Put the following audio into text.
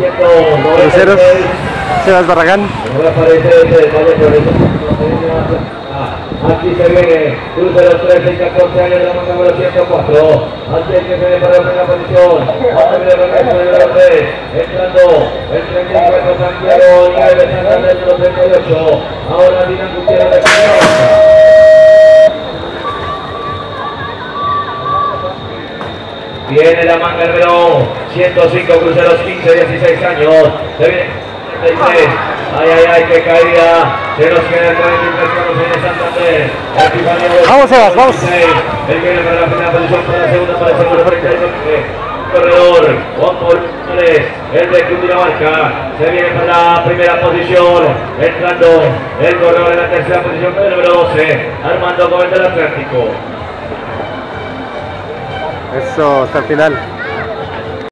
Cruceros, Sebas Barragán. Ah, Aquí se viene, cruceros 13 y 14 años de la número 104. Aquí el que se para la primera posición. Ahora viene el regreso de número 3. Entrando el 34 Santiago y el Santander número 38. Ahora Dylan Gutiérrez de Cañón. Viene la manga número 105, cruceros 15, 16 años. Se viene 33. Ay, ay, ay, qué caída. Se nos queda el 43 con los de Santander. Vamos, Sebas, vamos. 16. Él viene para la primera posición, para la segunda, para el segundo, 49. Corredor, Juan Morales, el de Cundinamarca, se viene para la primera posición, entrando el corredor en la tercera posición, el número 12, Armando Gómez del Atlántico. Eso, hasta el final.